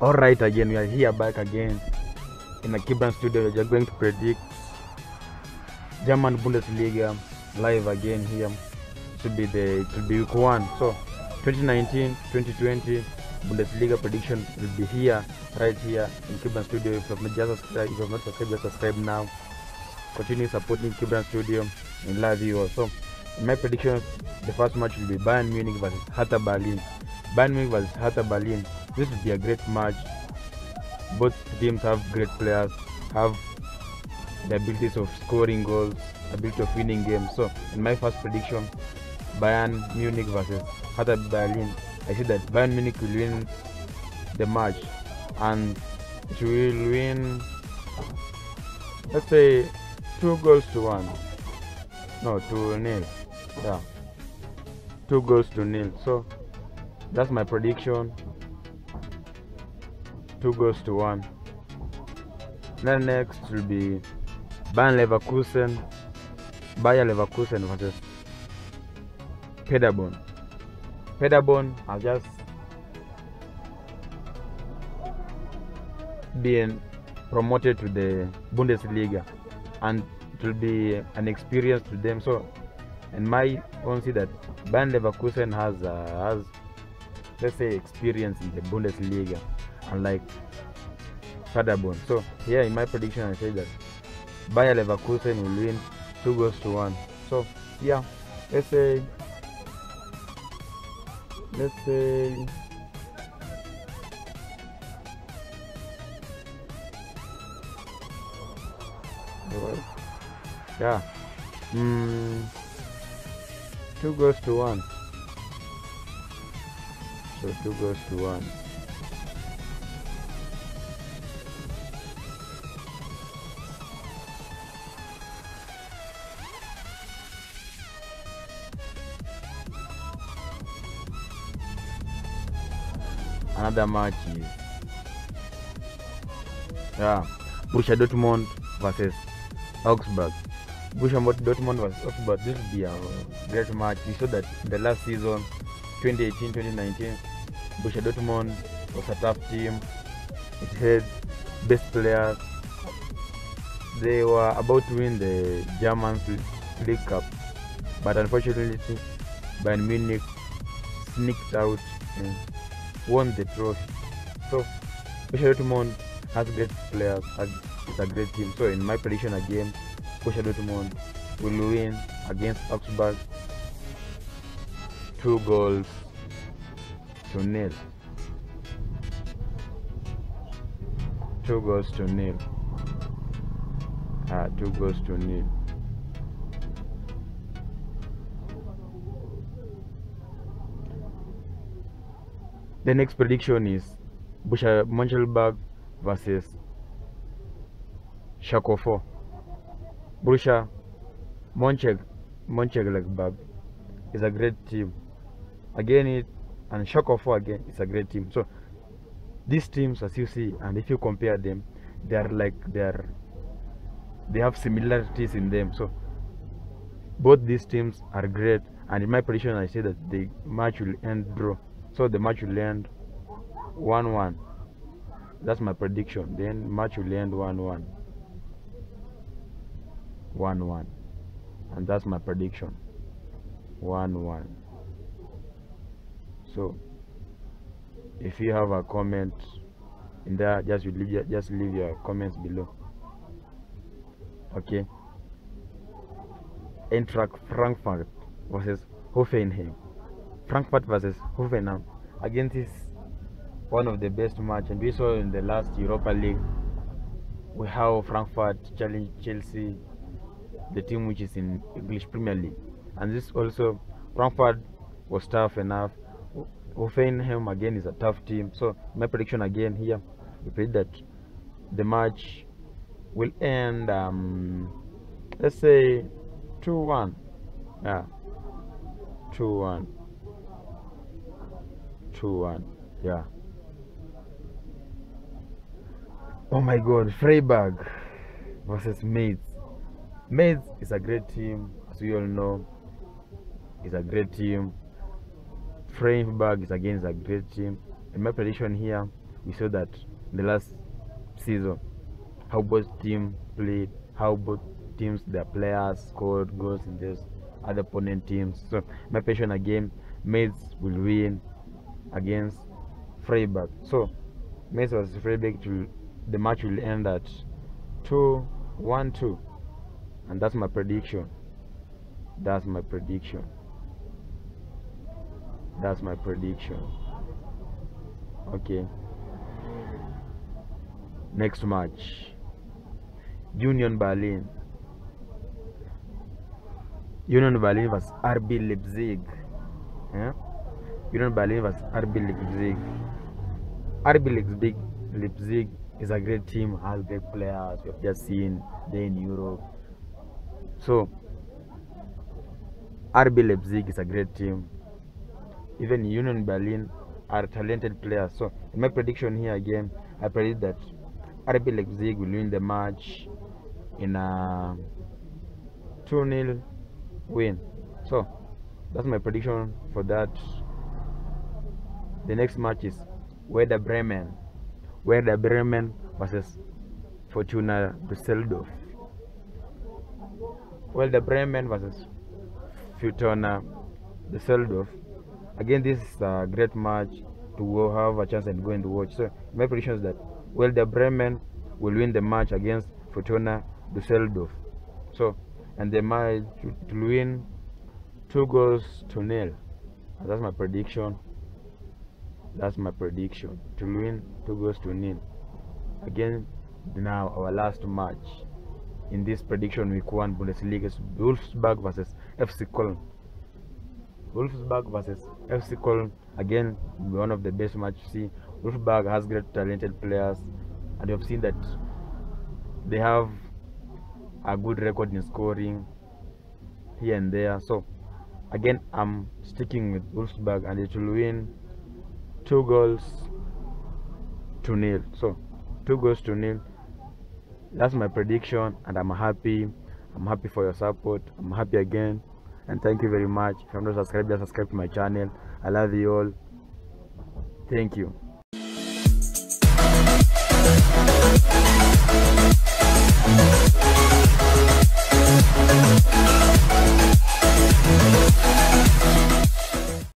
Alright, again, we are here back again in the Kibran studio. We are going to predict German Bundesliga live again here. Should be the it will be week one. So 2019, 2020 Bundesliga prediction will be here, right here in Kibran studio. If you have not subscribed, if you not subscribed, just subscribe now. Continue supporting Kibran studio and love you also. In my prediction, the first match will be Bayern Munich versus Hertha Berlin. Bayern Munich versus Hertha Berlin. This will be a great match. Both teams have great players, have the abilities of scoring goals, ability of winning games. So, in my first prediction, Bayern Munich versus Hertha Berlin, I see that Bayern Munich will win the match and it will win, let's say, two goals to one. No, to nil. Yeah, two goals to nil. So, that's my prediction. Two goals to one. Then next will be Bayern Leverkusen, Bayer Leverkusen versus Paderborn. Paderborn have just been promoted to the Bundesliga, and it will be an experience to them. So, in my own see that Bayern Leverkusen has uh, has let's say experience in the Bundesliga, unlike Paderborn. So here in my prediction, I say that Bayer Leverkusen will win two goals to one. So yeah, let's say let's say yeah, mm, two goals to one. So two goes to one. Another match is yeah, Borussia Dortmund versus Augsburg. Borussia Dortmund versus Augsburg. This will be a great match. We saw that the last season 2018 2019 Borussia Dortmund was a tough team it had best players. They were about to win the German League Cup but unfortunately Bayern Munich sneaked out and won the trophy. So Borussia Dortmund has great players it's a great team. So in my prediction again Borussia Dortmund will win against Augsburg. Two goals to nil. Two goals to nil. Ah, two goals to nil. The next prediction is Borussia Mönchengladbach versus 4. Borussia Mönchengladbach is a great team. Again, it and 4 again is a great team. So these teams, as you see, and if you compare them, they are like they are they have similarities in them. So both these teams are great, and in my prediction, I say that the match will end draw. So the match will end one-one. That's my prediction. Then match will end one-one. One-one, and that's my prediction. One-one so if you have a comment in there just leave just leave your comments below. Okay? Eintracht Frankfurt versus Hoffenheim. Frankfurt versus Hoffenheim against this one of the best match and we saw in the last Europa League we how Frankfurt challenged Chelsea the team which is in English Premier League. And this also Frankfurt was tough enough Hoffenheim again is a tough team. So my prediction again here, we predict that the match will end um let's say 2-1. Yeah. 2-1. 2-1. Yeah. Oh my god, Freiburg versus Mainz. Mainz is a great team, as we all know. It's a great team. Freiburg is again is a great team. In my prediction here, we saw that the last season how both team played, how both teams their players scored goals in those other opponent teams. So my prediction again, Mainz will win against Freiburg. So Mainz versus Freiburg, the match will end at 2 1 2. And that's my prediction. That's my prediction. That's my prediction. Okay. Next match. Union Berlin. Union Berlin vs RB Leipzig. Yeah? Union Berlin vs RB Leipzig. RB Leipzig, Leipzig is a great team, has great players. We have just seen they in Europe. So RB Leipzig is a great team. Even Union Berlin are talented players. So in my prediction here again, I predict that RB Leipzig will win the match in a 2 0 win. So that's my prediction for that. The next match is Werder Bremen. Werder Bremen versus Fortuna Düsseldorf. Werder Bremen versus Fortuna Düsseldorf. Again, this is a great match to have a chance and go and watch. So my prediction is that Werder Bremen will win the match against Fortuna Düsseldorf. So, and they might win two goals to nil. That's my prediction. That's my prediction to win two goals to nil. Again, now our last match in this prediction week one Bundesliga Wolfsburg versus FC Köln. Wolfsburg versus FC Köln again one of the best matches. See, Wolfsburg has great talented players, and you have seen that they have a good record in scoring here and there. So again, I'm sticking with Wolfsburg, and it will win two goals to nil. So two goals to nil. That's my prediction, and I'm happy. I'm happy for your support. I'm happy again, and thank you very much. If you're not subscribed, just subscribe to my channel. I love you all. Thank you.